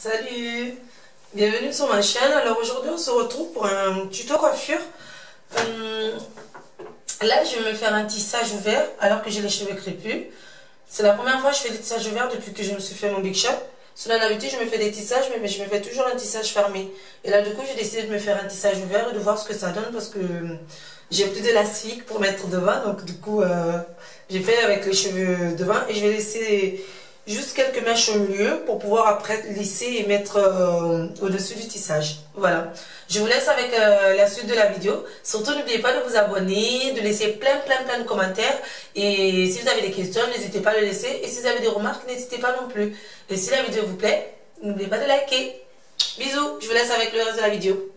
Salut Bienvenue sur ma chaîne. Alors aujourd'hui on se retrouve pour un tuto coiffure. Hum, là je vais me faire un tissage ouvert alors que j'ai les cheveux crépus. C'est la première fois que je fais des tissages ouverts depuis que je me suis fait mon Big Shop. Selon l'habitude je me fais des tissages mais je me fais toujours un tissage fermé. Et là du coup j'ai décidé de me faire un tissage ouvert et de voir ce que ça donne parce que j'ai plus d'élastique pour mettre devant. Donc du coup euh, j'ai fait avec les cheveux devant et je vais laisser juste quelques mèches au milieu pour pouvoir après lisser et mettre euh, au-dessus du tissage. Voilà. Je vous laisse avec euh, la suite de la vidéo. Surtout, n'oubliez pas de vous abonner, de laisser plein, plein, plein de commentaires. Et si vous avez des questions, n'hésitez pas à le laisser. Et si vous avez des remarques, n'hésitez pas non plus. Et si la vidéo vous plaît, n'oubliez pas de liker. Bisous. Je vous laisse avec le reste de la vidéo.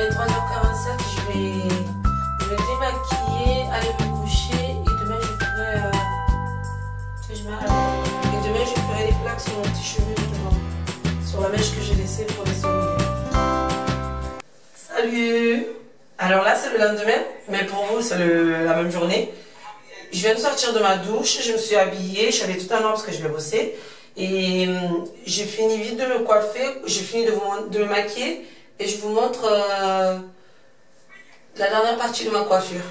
Est 23h47, je vais me démaquiller, aller me coucher et demain je ferai. Euh, et demain je ferai des plaques sur mon petit cheveu devant, sur la mèche que j'ai laissée pour les souvenirs. Salut Alors là c'est le lendemain, mais pour vous c'est la même journée. Je viens de sortir de ma douche, je me suis habillée, je tout en noir parce que je vais bosser. Et hum, j'ai fini vite de me coiffer, j'ai fini de, de, me maquiller et je vous montre euh, la dernière partie de ma coiffure.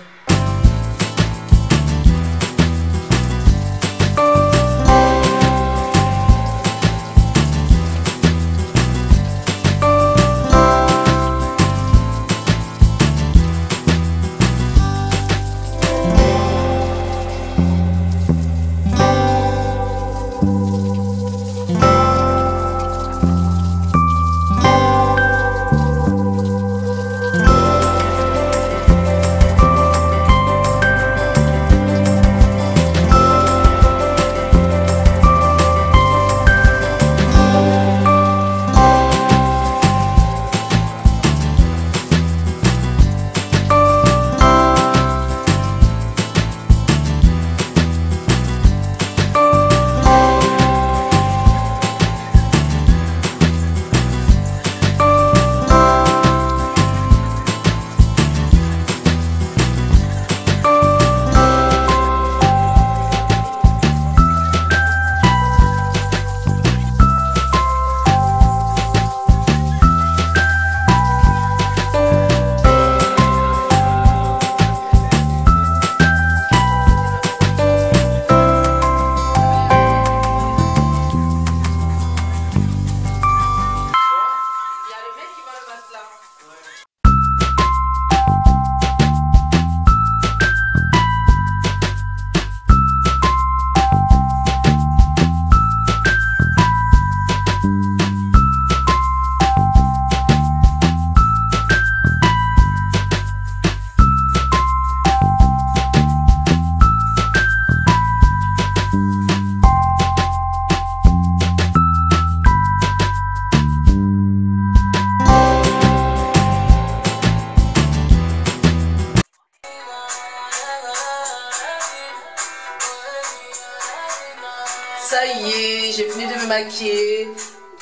Ça y est, j'ai fini de me maquiller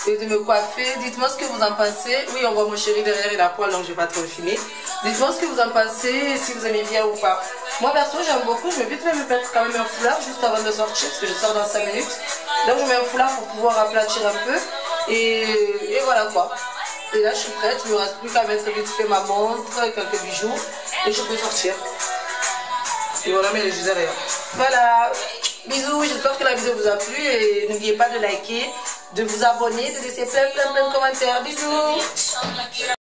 et de me coiffer. Dites-moi ce que vous en pensez. Oui, on voit mon chéri derrière, il a poil, donc je vais pas trop le filmer. Dites-moi ce que vous en pensez, si vous aimez bien ou pas. Moi, perso, j'aime beaucoup. Je vais vite me mettre quand même un foulard juste avant de sortir, parce que je sors dans 5 minutes. Donc, je mets un foulard pour pouvoir aplatir un peu. Et, voilà quoi. Et là, je suis prête. Il ne me reste plus qu'à mettre vite fait ma montre, quelques bijoux. Et je peux sortir. Et voilà, mais disais rien. Voilà. Bisous, j'espère que la vidéo vous a plu et n'oubliez pas de liker, de vous abonner, de laisser plein plein plein de commentaires. Bisous